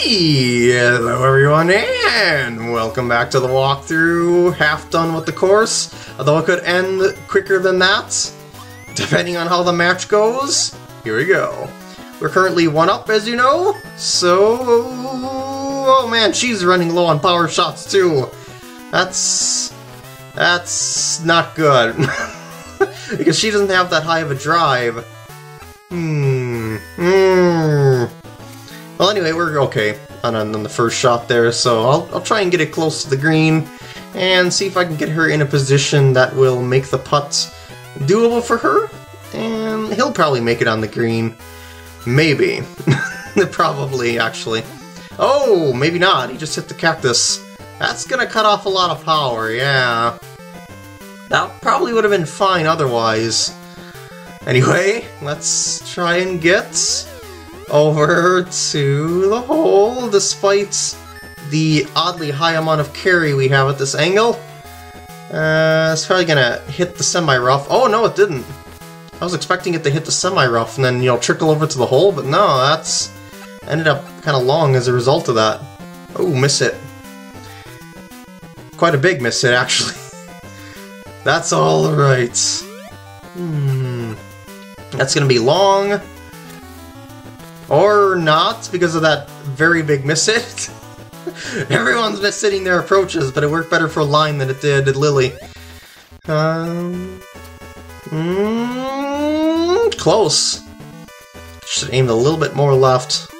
Hello everyone and welcome back to the walkthrough, half done with the course, although it could end quicker than that, depending on how the match goes. Here we go. We're currently one up as you know, so... Oh man, she's running low on power shots too. That's... That's not good. because she doesn't have that high of a drive. Hmm. Hmm. Well, anyway, we're okay on, on the first shot there, so I'll, I'll try and get it close to the green and see if I can get her in a position that will make the putt doable for her. And he'll probably make it on the green. Maybe. probably, actually. Oh, maybe not. He just hit the cactus. That's gonna cut off a lot of power, yeah. That probably would have been fine otherwise. Anyway, let's try and get over to the hole, despite the oddly high amount of carry we have at this angle. Uh, it's probably gonna hit the semi-rough. Oh, no, it didn't. I was expecting it to hit the semi-rough and then, you know, trickle over to the hole, but no, that's ended up kind of long as a result of that. Oh, mishit. Quite a big mishit, actually. That's alright. Hmm. That's gonna be long. Or not, because of that very big mishit. Everyone's been sitting their approaches, but it worked better for Lime than it did Lily. Um, mm, close. Should aim a little bit more left.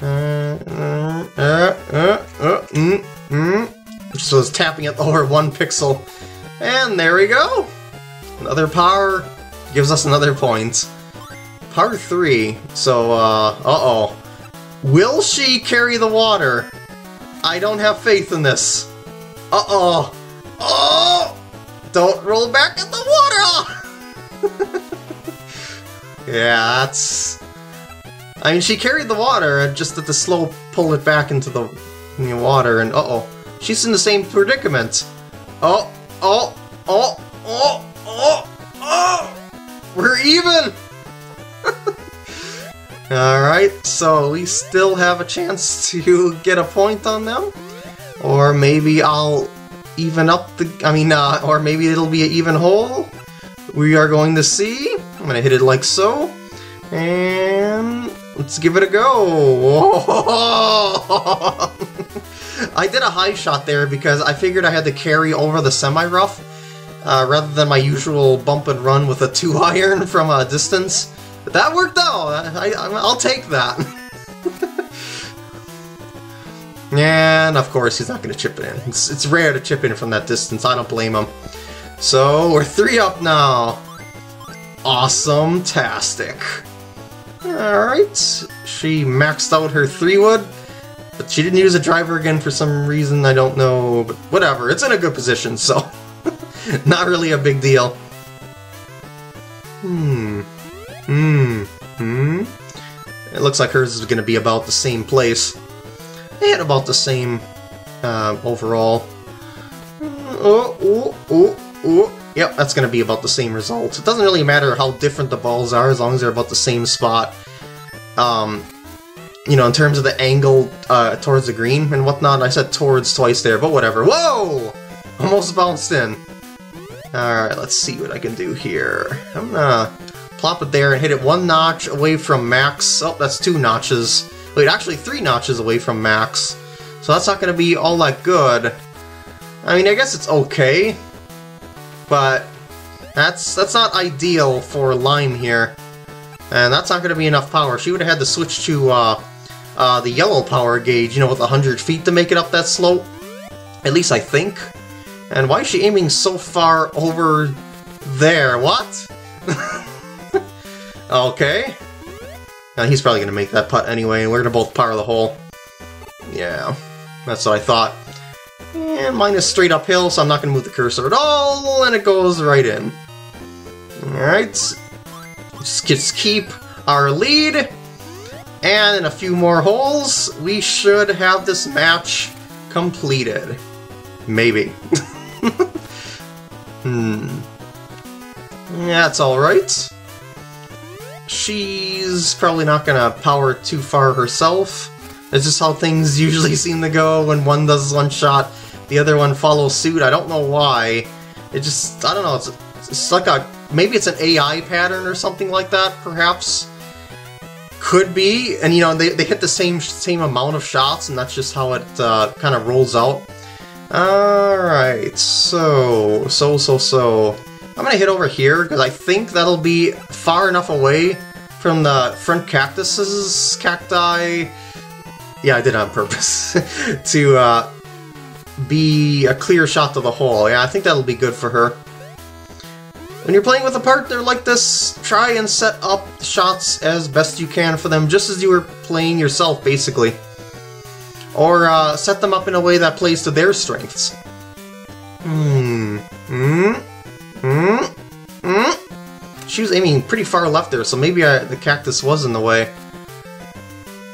Uh, uh, uh, uh, uh, mm, mm. So it's tapping at over one pixel. And there we go! Another power gives us another point. Power 3, so, uh, uh-oh. Will she carry the water? I don't have faith in this. Uh-oh. Oh! Don't roll back in the water! yeah, that's... I mean, she carried the water, just that the slow pulled it back into the, in the water, and uh-oh. She's in the same predicament. Oh, oh, oh, oh, oh, oh! We're even! Alright, so we still have a chance to get a point on them. Or maybe I'll even up the... I mean, uh, or maybe it'll be an even hole. We are going to see. I'm gonna hit it like so. And let's give it a go. I did a high shot there because I figured I had to carry over the semi-rough uh, rather than my usual bump and run with a 2 iron from a distance. That worked out! I, will take that. and of course he's not going to chip it in. It's, it's rare to chip in from that distance, I don't blame him. So, we're 3 up now. Awesome-tastic. Alright, she maxed out her 3 wood. But she didn't use a driver again for some reason, I don't know, but whatever, it's in a good position, so not really a big deal. Hmm. Hmm. Hmm. It looks like hers is going to be about the same place. And about the same uh, overall. Oh, oh, oh, oh. Yep, that's going to be about the same result. It doesn't really matter how different the balls are as long as they're about the same spot. Um, you know, in terms of the angle uh, towards the green and whatnot. I said towards twice there, but whatever. Whoa! Almost bounced in. Alright, let's see what I can do here. I'm gonna plop it there and hit it one notch away from max. Oh, that's two notches. Wait, actually three notches away from max. So that's not gonna be all that good. I mean, I guess it's okay. But that's that's not ideal for Lime here. And that's not going to be enough power. She would have had to switch to uh, uh, the yellow power gauge, you know, with 100 feet to make it up that slope. At least I think. And why is she aiming so far over there? What? Okay. Now he's probably going to make that putt anyway, and we're going to both power the hole. Yeah, that's what I thought. And mine is straight uphill, so I'm not going to move the cursor at all, and it goes right in. Alright. Just keep our lead. And in a few more holes, we should have this match completed. Maybe. hmm. That's alright. She's probably not gonna power too far herself. It's just how things usually seem to go when one does one shot, the other one follows suit. I don't know why. It just, I don't know, it's, it's like a, maybe it's an AI pattern or something like that, perhaps. Could be, and you know, they, they hit the same same amount of shots, and that's just how it uh, kind of rolls out. Alright, so, so, so, so. I'm gonna hit over here, because I think that'll be far enough away from the front cactuses, cacti... Yeah, I did on purpose. to uh, be a clear shot to the hole. Yeah, I think that'll be good for her. When you're playing with a partner like this, try and set up shots as best you can for them, just as you were playing yourself, basically. Or uh, set them up in a way that plays to their strengths. Hmm. Hmm. She was aiming pretty far left there, so maybe I, the cactus was in the way.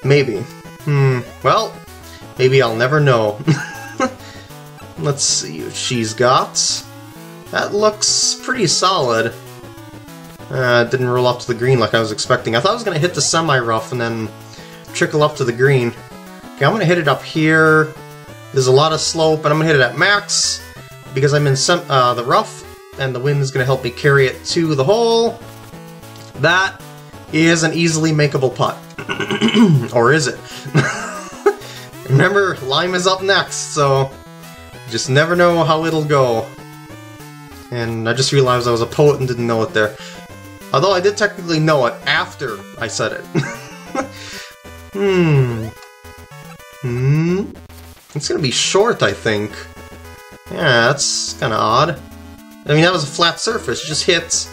Maybe. Hmm. Well, maybe I'll never know. Let's see what she's got. That looks pretty solid. Uh, didn't roll up to the green like I was expecting. I thought I was going to hit the semi-rough and then trickle up to the green. Okay, I'm going to hit it up here. There's a lot of slope, and I'm going to hit it at max because I'm in uh, the rough, and the wind is going to help me carry it to the hole. That is an easily makeable putt. or is it? Remember, Lime is up next, so just never know how it'll go. And I just realized I was a poet and didn't know it there. Although I did technically know it after I said it. hmm. Hmm. It's gonna be short, I think. Yeah, that's kinda odd. I mean, that was a flat surface. It just hits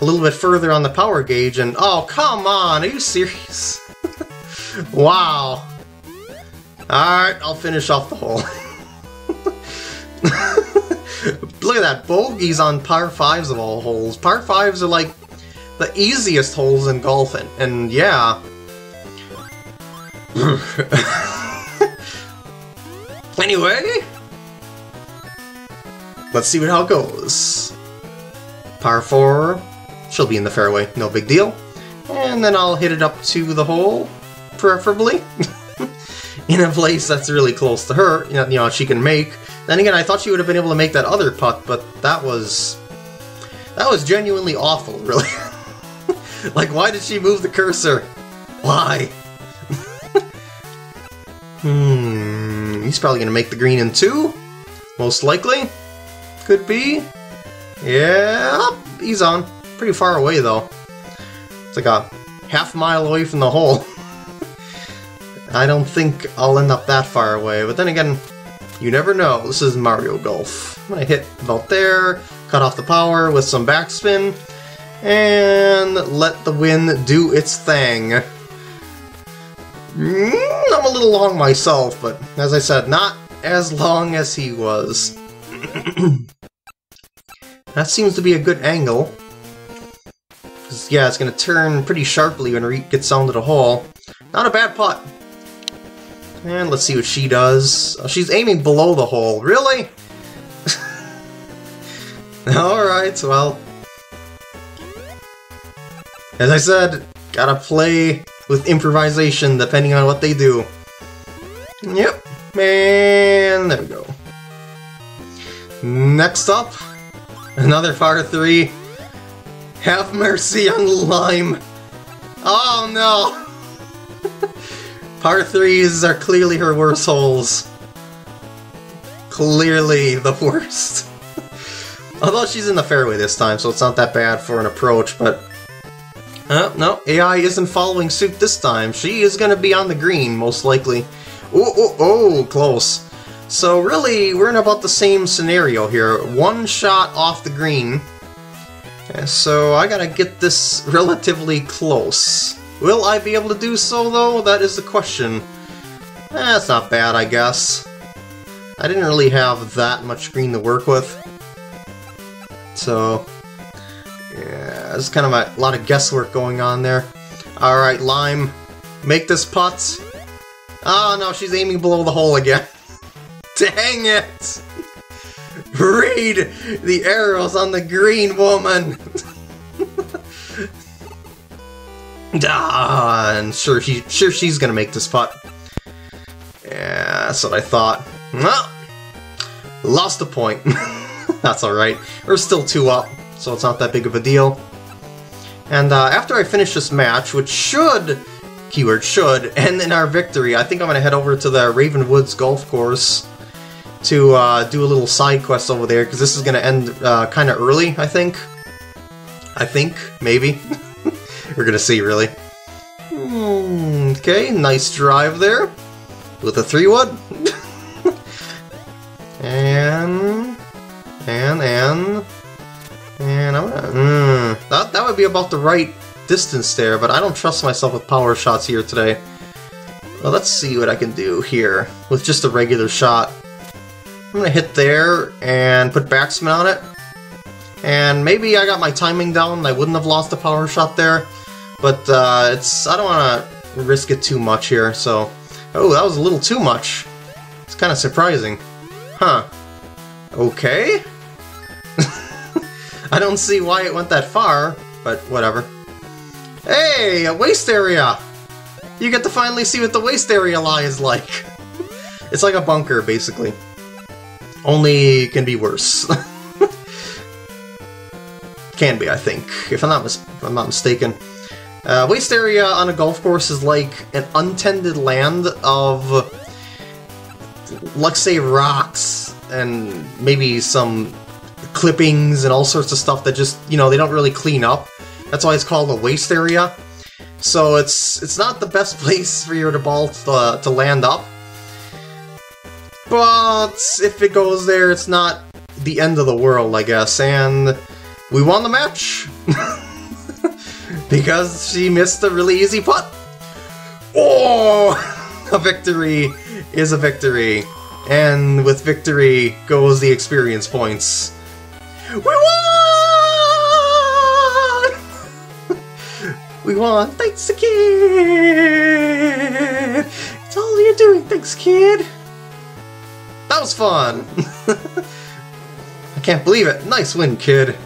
a little bit further on the power gauge and... Oh, come on! Are you serious? wow. Alright, I'll finish off the hole. Look at that, bogeys on par 5s of all holes. Par 5s are like the easiest holes in golf, and, and yeah. anyway, let's see how it goes. Par 4, she'll be in the fairway, no big deal. And then I'll hit it up to the hole, preferably. in a place that's really close to her, you know, she can make. Then again, I thought she would have been able to make that other putt, but that was... That was genuinely awful, really. like, why did she move the cursor? Why? hmm, he's probably going to make the green in two? Most likely? Could be? Yeah, he's on. Pretty far away, though. It's like a half mile away from the hole. I don't think I'll end up that far away, but then again, you never know. This is Mario Golf. I'm gonna hit about there, cut off the power with some backspin, and let the wind do its thing. Mm, I'm a little long myself, but as I said, not as long as he was. that seems to be a good angle. Yeah, it's gonna turn pretty sharply when it gets onto the hole. Not a bad putt. And let's see what she does. Oh, she's aiming below the hole. Really? Alright, well... As I said, gotta play with improvisation depending on what they do. Yep, and there we go. Next up, another Fire 3. Have mercy on Lime. Oh no! Par 3s are clearly her worst holes. Clearly the worst. Although she's in the fairway this time, so it's not that bad for an approach, but... Uh, no, AI isn't following suit this time. She is going to be on the green, most likely. Oh, oh, oh, close. So really, we're in about the same scenario here. One shot off the green. So I gotta get this relatively close. Will I be able to do so, though? That is the question. That's eh, not bad, I guess. I didn't really have that much green to work with. So, yeah, there's kind of a lot of guesswork going on there. Alright, Lime, make this putt. Oh no, she's aiming below the hole again. Dang it! Read the arrows on the green woman! Ah, and sure, she, sure she's gonna make this putt. Yeah, that's what I thought. Well, lost a point. That's alright. We're still two up, so it's not that big of a deal. And uh, after I finish this match, which should, keyword should, end in our victory, I think I'm going to head over to the Raven Woods Golf Course to uh, do a little side quest over there, because this is going to end uh, kind of early, I think. I think, maybe. We're going to see, really. Hmm, okay, nice drive there. With a 3-wood. and... And, and... And I'm gonna... Mm, that, that would be about the right distance there, but I don't trust myself with power shots here today. Well, let's see what I can do here with just a regular shot. I'm gonna hit there and put backspin on it. And maybe I got my timing down I wouldn't have lost a power shot there. But uh, it's I don't want to risk it too much here, so... Oh, that was a little too much. It's kind of surprising. Huh. Okay. I don't see why it went that far, but whatever. Hey, a waste area! You get to finally see what the waste area lie is like. it's like a bunker, basically. Only can be worse. can be, I think, if I'm not, if I'm not mistaken. Uh, waste area on a golf course is like an untended land of, let's say, rocks and maybe some clippings and all sorts of stuff that just, you know, they don't really clean up. That's why it's called a waste area. So it's it's not the best place for your ball to, to land up. But if it goes there, it's not the end of the world, I guess. And we won the match! because she missed a really easy putt. Oh! A victory is a victory. And with victory goes the experience points. We won! we won! Thanks, kid! It's all you're doing, thanks, kid! That was fun! I can't believe it. Nice win, kid.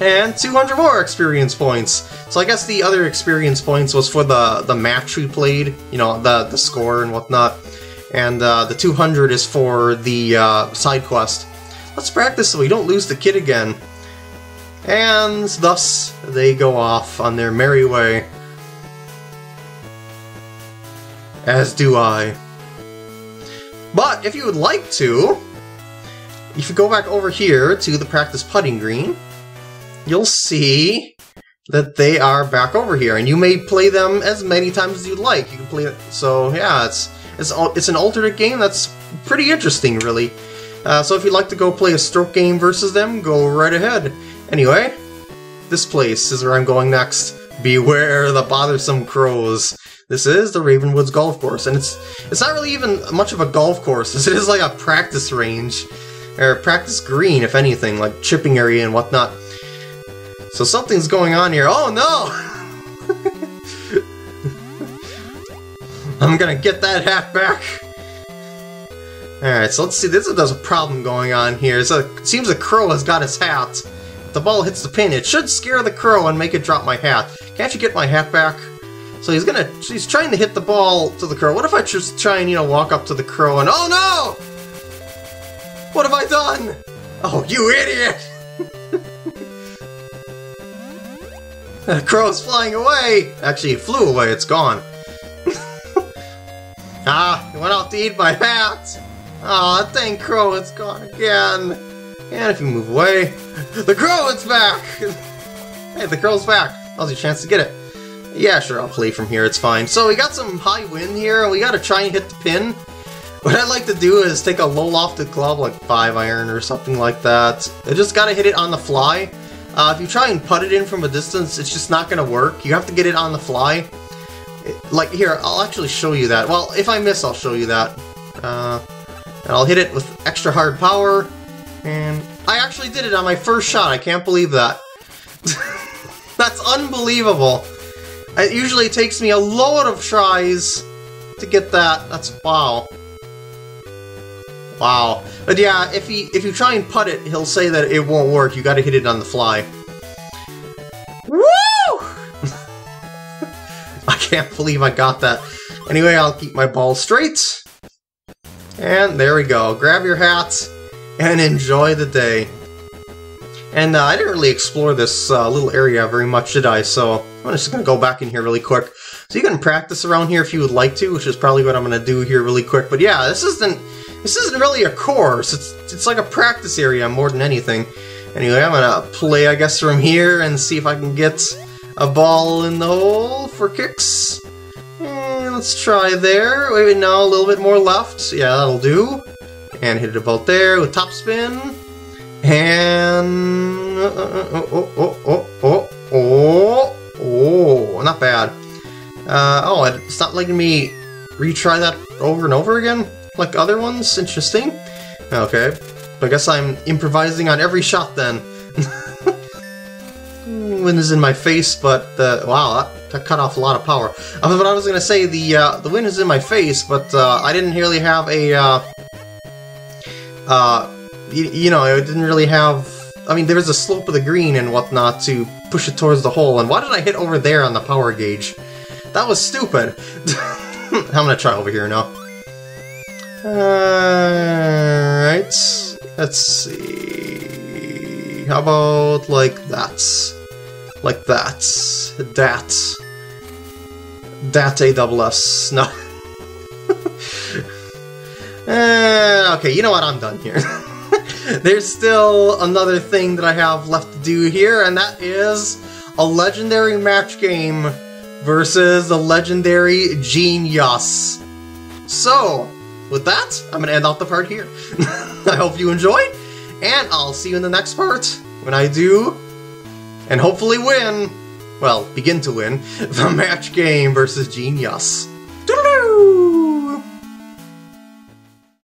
And 200 more experience points. So I guess the other experience points was for the, the match we played, you know, the, the score and whatnot. And uh, the 200 is for the uh, side quest. Let's practice so we don't lose the kid again. And thus, they go off on their merry way. As do I. But if you would like to, if you go back over here to the practice putting green, you'll see that they are back over here, and you may play them as many times as you'd like. You can play it, so yeah, it's it's it's an alternate game that's pretty interesting, really. Uh, so if you'd like to go play a stroke game versus them, go right ahead. Anyway, this place is where I'm going next. Beware the bothersome crows. This is the Ravenwoods Golf Course, and it's it's not really even much of a golf course, it is like a practice range, or practice green, if anything, like chipping area and whatnot. So something's going on here. Oh no! I'm gonna get that hat back! Alright, so let's see, this there's a problem going on here. So it seems the crow has got his hat. If the ball hits the pin, it should scare the crow and make it drop my hat. Can't you get my hat back? So he's gonna, he's trying to hit the ball to the crow. What if I just try and, you know, walk up to the crow and, oh no! What have I done? Oh, you idiot! the crow's flying away! Actually, it flew away, it's gone. ah, it went out to eat my hat! Aw, oh, dang crow, it's gone again. And if you move away, the crow, it's back! hey, the crow's back. That was your chance to get it. Yeah, sure, I'll play from here, it's fine. So we got some high wind here, and we gotta try and hit the pin. What I'd like to do is take a low lofted club, like 5 iron or something like that. I just gotta hit it on the fly. Uh, if you try and put it in from a distance, it's just not gonna work. You have to get it on the fly. like, here, I'll actually show you that. Well, if I miss, I'll show you that. Uh, and I'll hit it with extra hard power, and I actually did it on my first shot, I can't believe that. That's unbelievable. It usually takes me a load of tries to get that. That's wow. Wow. But yeah, if he if you try and putt it, he'll say that it won't work. You gotta hit it on the fly. Woo! I can't believe I got that. Anyway, I'll keep my ball straight. And there we go. Grab your hats and enjoy the day. And uh, I didn't really explore this uh, little area very much, did I? So I'm just going to go back in here really quick. So you can practice around here if you would like to, which is probably what I'm going to do here really quick. But yeah, this isn't this isn't really a course. It's it's like a practice area more than anything. Anyway, I'm going to play, I guess, from here and see if I can get a ball in the hole for kicks. Let's try there. Maybe now a little bit more left. Yeah, that'll do. And hit it about there with top spin. And... Uh, oh, oh, oh, oh, oh, oh, oh, not bad. Uh, oh, it's not letting me retry that over and over again? Like other ones? Interesting. Okay. I guess I'm improvising on every shot then. wind is in my face, but wow, that, that, cut off a lot of power. Uh, but I was gonna say the uh, the wind is in my face, but uh, I didn't really have a uh, uh, you, you know, I didn't really have. I mean, there is a slope of the green and whatnot to push it towards the hole. And why did I hit over there on the power gauge? That was stupid. I'm gonna try over here now. Alright, let's see. How about like that? Like that. That. That AWS. No. uh, okay, you know what? I'm done here. There's still another thing that I have left to do here, and that is a legendary match game versus a legendary Genius. So, with that, I'm going to end off the part here. I hope you enjoyed, and I'll see you in the next part when I do and hopefully win, well, begin to win, the match game versus Genius. Doodaloo!